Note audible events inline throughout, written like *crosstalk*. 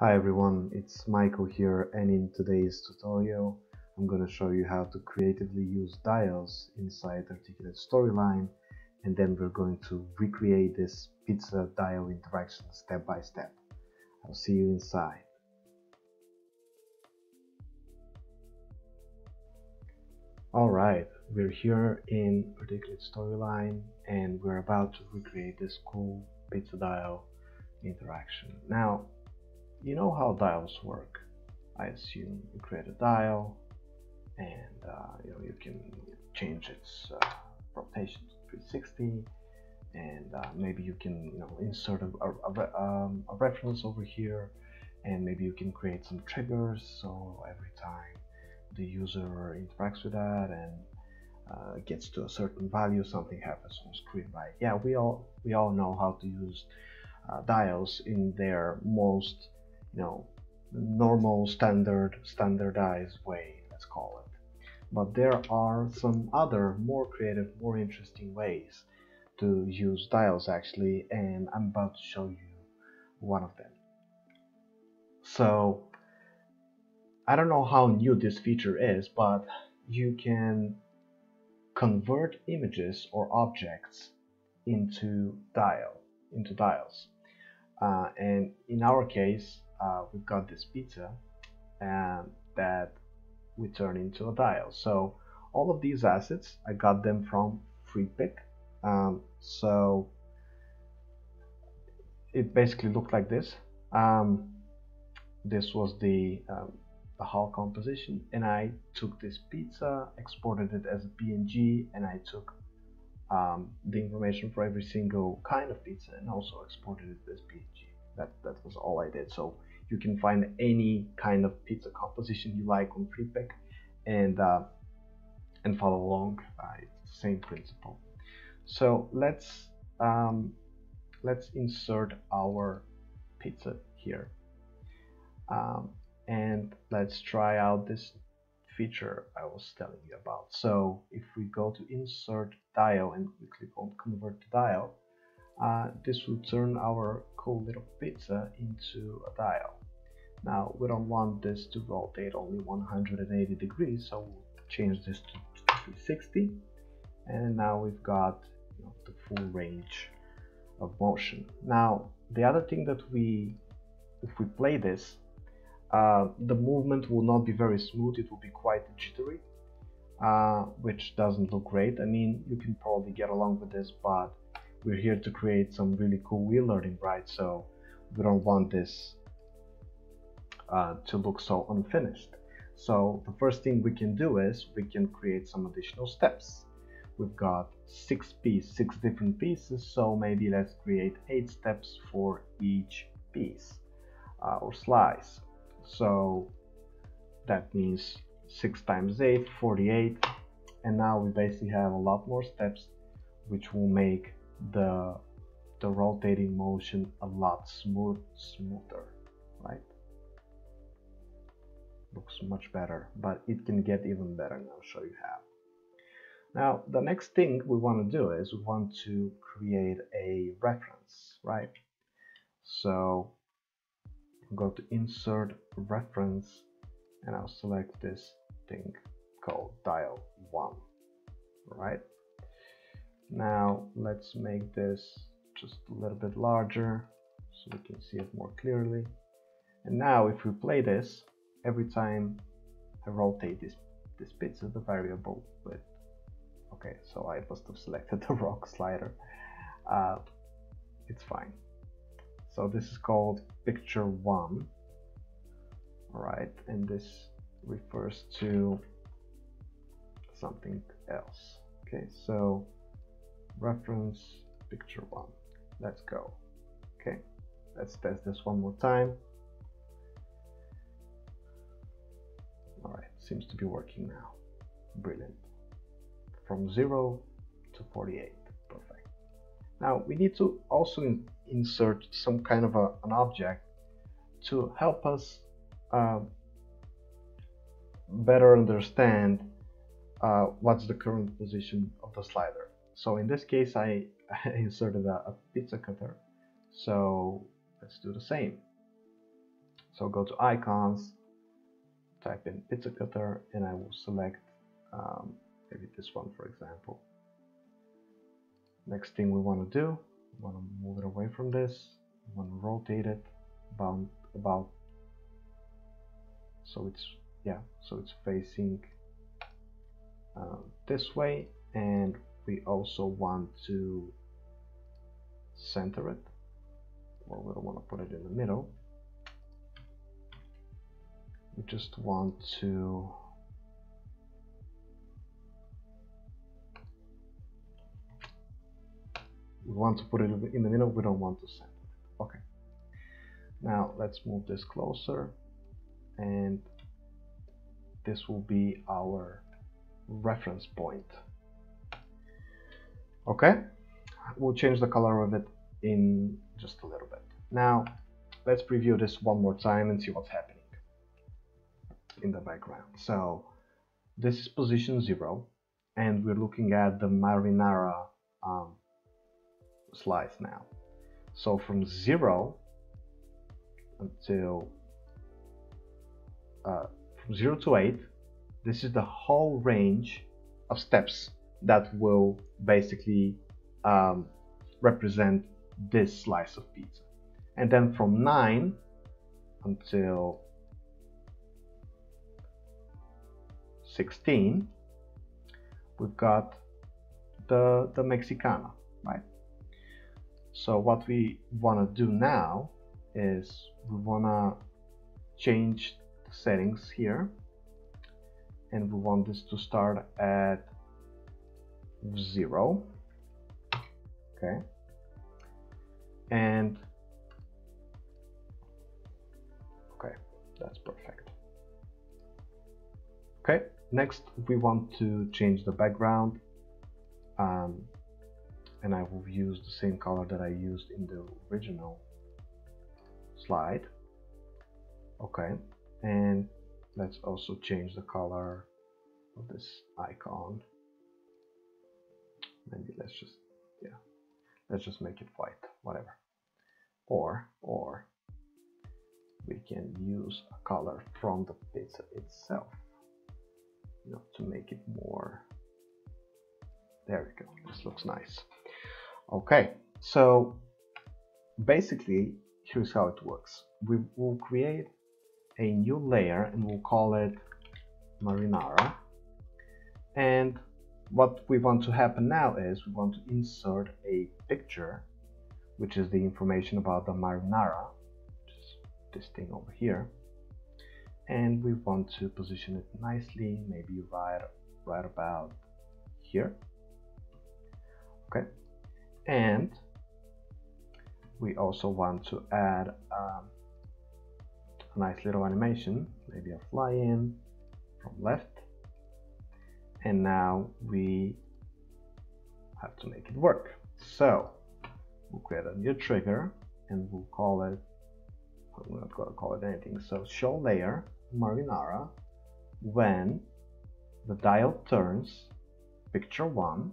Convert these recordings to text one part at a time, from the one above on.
Hi everyone, it's Michael here and in today's tutorial I'm going to show you how to creatively use dials inside Articulate Storyline and then we're going to recreate this pizza dial interaction step by step. I'll see you inside. Alright, we're here in Articulate Storyline and we're about to recreate this cool pizza dial interaction. Now you know how dials work. I assume you create a dial and uh, you know you can change its uh, rotation to 360 and uh, maybe you can you know insert a, a, a, um, a, reference over here and maybe you can create some triggers so every time the user interacts with that and uh, gets to a certain value something happens on screen right yeah we all we all know how to use uh, dials in their most you know normal standard standardized way let's call it. But there are some other more creative more interesting ways to use dials actually and I'm about to show you one of them. So I don't know how new this feature is but you can convert images or objects into dial into dials uh, and in our case uh, we've got this pizza and that we turn into a dial. So all of these assets, I got them from Freepik. Um, so it basically looked like this. Um, this was the, um, the hull composition and I took this pizza, exported it as a PNG and I took um, the information for every single kind of pizza and also exported it as PNG. That, that was all I did. So you can find any kind of pizza composition you like on Freepik and uh, and follow along. Uh, it's the same principle. So let's um, let's insert our pizza here, um, and let's try out this feature I was telling you about. So if we go to insert dial and we click on convert to dial, uh, this will turn our cool little pizza into a dial. Now we don't want this to rotate only 180 degrees, so we'll change this to 360 and now we've got you know, the full range of motion. Now the other thing that we, if we play this, uh, the movement will not be very smooth, it will be quite jittery, uh, which doesn't look great. I mean, you can probably get along with this, but we're here to create some really cool eLearning, right? So we don't want this uh, to look so unfinished. So the first thing we can do is we can create some additional steps. We've got six pieces, six different pieces, so maybe let's create eight steps for each piece uh, or slice. So that means 6 times 8, 48, and now we basically have a lot more steps which will make the the rotating motion a lot smooth smoother looks much better but it can get even better and I'll show you how. Now the next thing we want to do is we want to create a reference right? So go to insert reference and I'll select this thing called dial 1 right? Now let's make this just a little bit larger so we can see it more clearly. And now if we play this every time I rotate this this bit of the variable with okay so I must have selected *laughs* the rock slider. Uh, it's fine. So this is called picture one. Alright and this refers to something else. Okay so reference picture one. Let's go. Okay let's test this one more time seems to be working now. Brilliant. From 0 to 48. Perfect. Now we need to also in insert some kind of a, an object to help us uh, better understand uh, what's the current position of the slider. So in this case I, *laughs* I inserted a, a pizza cutter. So let's do the same. So go to icons, type in pizza cutter, and I will select um, maybe this one, for example. Next thing we want to do, we want to move it away from this. We want to rotate it about about so it's yeah so it's facing um, this way and we also want to center it well we don't want to put it in the middle we just want to we want to put it in the middle we don't want to center it. Okay. Now let's move this closer and this will be our reference point. Okay? We'll change the color of it in just a little bit. Now let's preview this one more time and see what's happening in the background. So this is position zero and we're looking at the marinara um, slice now. So from zero until uh, from 0 to 8 this is the whole range of steps that will basically um, represent this slice of pizza. And then from 9 until 16 we've got the the Mexicana right? So what we want to do now is we want to change the settings here and we want this to start at zero okay? And okay that's perfect. Okay next we want to change the background um, and I will use the same color that I used in the original slide. Okay and let's also change the color of this icon. Maybe let's just yeah let's just make it white whatever. Or or we can use a color from the pizza itself you know to make it more. There we go. This looks nice. Okay so basically here's how it works. We will create a new layer and we'll call it marinara. And what we want to happen now is we want to insert a picture which is the information about the marinara which is this thing over here and we want to position it nicely maybe right right about here. Okay. And we also want to add um, a nice little animation maybe a fly in from left. And now we have to make it work. So we'll create a new trigger and we'll call it I'm not going to call it anything so show layer marinara when the dial turns picture 1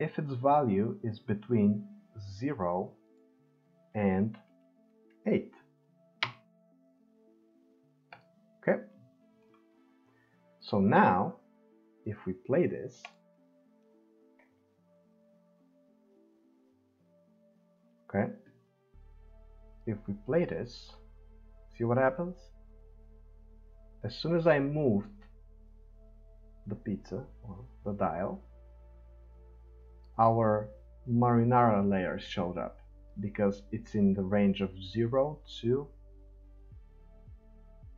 if its value is between 0 and 8 okay. So now if we play this okay if we play this see what happens as soon as I moved the pizza or the dial our marinara layer showed up because it's in the range of 0 to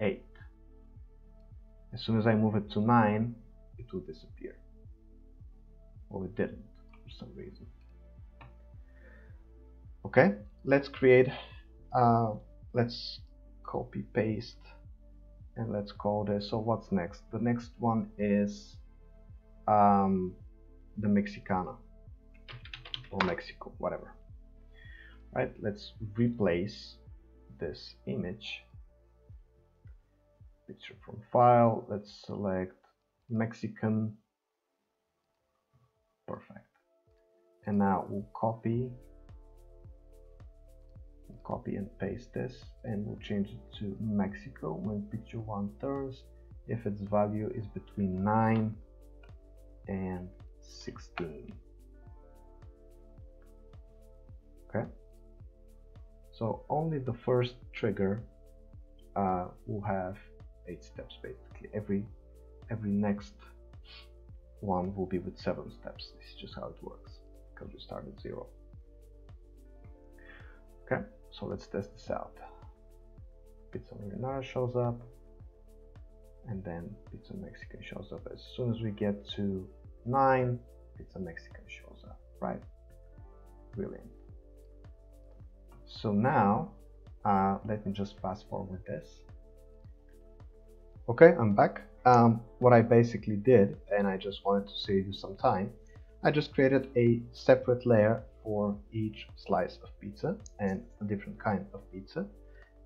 8 as soon as I move it to 9 it will disappear. Or it didn't for some reason. Okay let's create uh, let's copy paste and let's call this so what's next? The next one is um, the Mexicana. Or Mexico whatever. Right let's replace this image. Picture from file let's select Mexican. Perfect. And now we'll copy copy and paste this and we'll change it to Mexico. When picture one turns if its value is between 9 and 16 okay? So only the first trigger uh, will have eight steps basically. Every every next one will be with seven steps. This is just how it works. Because we start at zero. Okay so let's test this out. Pizza shows up and then pizza mexican shows up. As soon as we get to 9 pizza mexican shows up right? Brilliant so now uh, let me just fast forward with this. Okay I'm back. Um, what I basically did and I just wanted to save you some time I just created a separate layer for each slice of pizza and a different kind of pizza.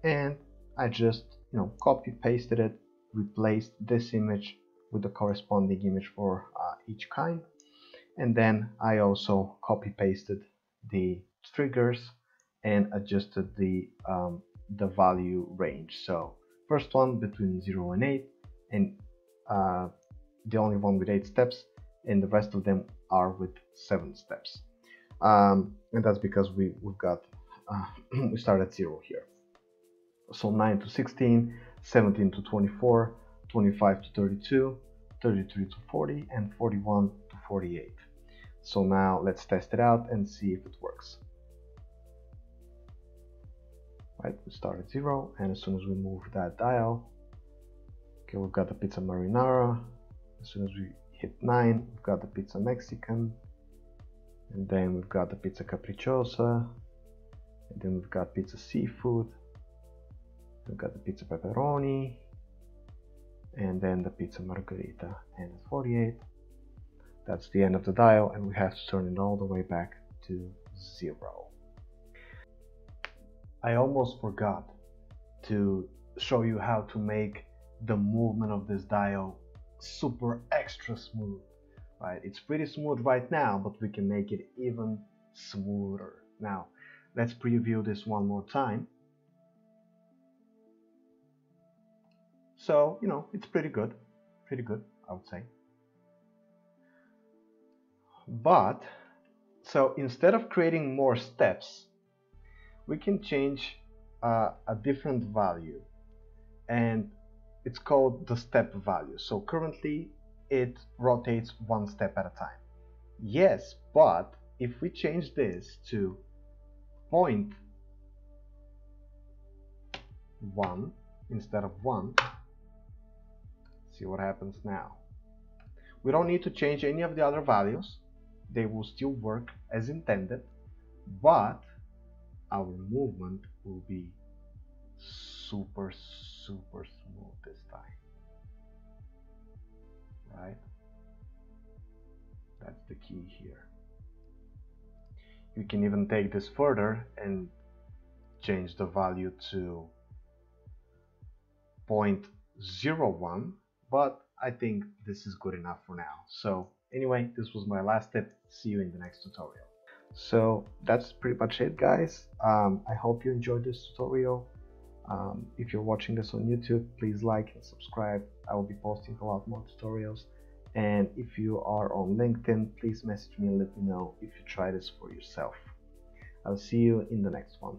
And I just you know copy pasted it replaced this image with the corresponding image for uh, each kind. And then I also copy pasted the triggers and adjusted the um, the value range. So first one between 0 and 8 and uh, the only one with 8 steps and the rest of them are with 7 steps um, and that's because we, we've got uh, *clears throat* we start at 0 here. So 9 to 16 17 to 24 25 to 32 33 to 40 and 41 to 48 so now let's test it out and see if it works. Right we start at 0 and as soon as we move that dial okay we've got the pizza marinara. As soon as we hit 9 we've got the pizza mexican and then we've got the pizza capricciosa. And then we've got pizza seafood. We've got the pizza pepperoni. And then the pizza margherita and 48 that's the end of the dial and we have to turn it all the way back to zero. I almost forgot to show you how to make the movement of this dial super extra smooth right? It's pretty smooth right now but we can make it even smoother. Now let's preview this one more time. So you know it's pretty good pretty good I would say. But so instead of creating more steps we can change uh, a different value. And it's called the step value. So currently it rotates one step at a time. Yes, but if we change this to point one instead of one, see what happens now. We don't need to change any of the other values. They will still work as intended, but our movement will be super, super smooth this time right? That's the key here. You can even take this further and change the value to 0.01 but I think this is good enough for now. So anyway this was my last tip. See you in the next tutorial. So that's pretty much it guys. Um, I hope you enjoyed this tutorial um, if you're watching this on YouTube, please like and subscribe. I will be posting a lot more tutorials. And if you are on LinkedIn, please message me and let me know if you try this for yourself. I'll see you in the next one.